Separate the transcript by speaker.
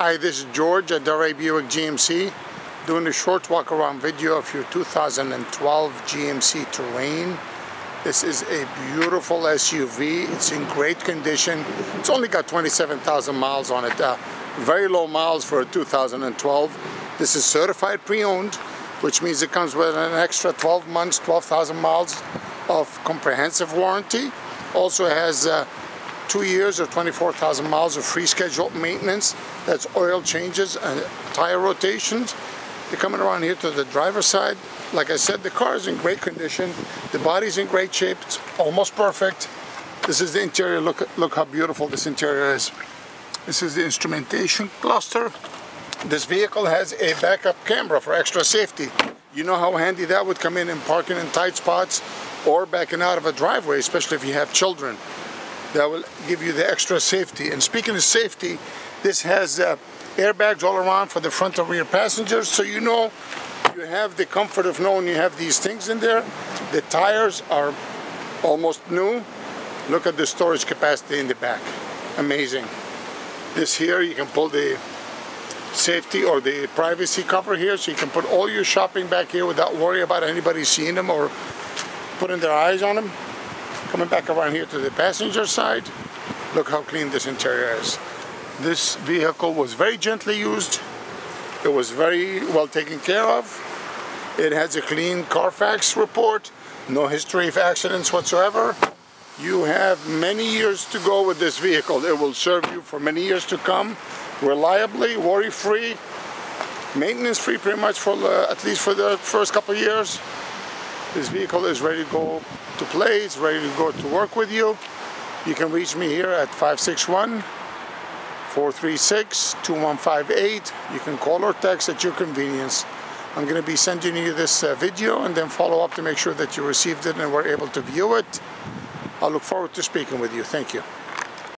Speaker 1: Hi, this is George at Delray Buick GMC doing a short walk around video of your 2012 GMC Terrain. This is a beautiful SUV. It's in great condition. It's only got 27,000 miles on it. Uh, very low miles for a 2012. This is certified pre-owned, which means it comes with an extra 12 months, 12,000 miles of comprehensive warranty. Also has uh, two years or 24,000 miles of free scheduled maintenance. That's oil changes and tire rotations. You're coming around here to the driver's side. Like I said, the car is in great condition. The body's in great shape. It's almost perfect. This is the interior. Look, look how beautiful this interior is. This is the instrumentation cluster. This vehicle has a backup camera for extra safety. You know how handy that would come in in parking in tight spots or backing out of a driveway, especially if you have children that will give you the extra safety. And speaking of safety, this has uh, airbags all around for the front and rear passengers, so you know you have the comfort of knowing you have these things in there. The tires are almost new. Look at the storage capacity in the back. Amazing. This here, you can pull the safety or the privacy cover here, so you can put all your shopping back here without worry about anybody seeing them or putting their eyes on them. Coming back around here to the passenger side, look how clean this interior is. This vehicle was very gently used. It was very well taken care of. It has a clean Carfax report, no history of accidents whatsoever. You have many years to go with this vehicle. It will serve you for many years to come, reliably, worry-free, maintenance-free pretty much for the, at least for the first couple years. This vehicle is ready to go to play. It's ready to go to work with you. You can reach me here at 561 436 2158. You can call or text at your convenience. I'm going to be sending you this uh, video and then follow up to make sure that you received it and were able to view it. I look forward to speaking with you. Thank you.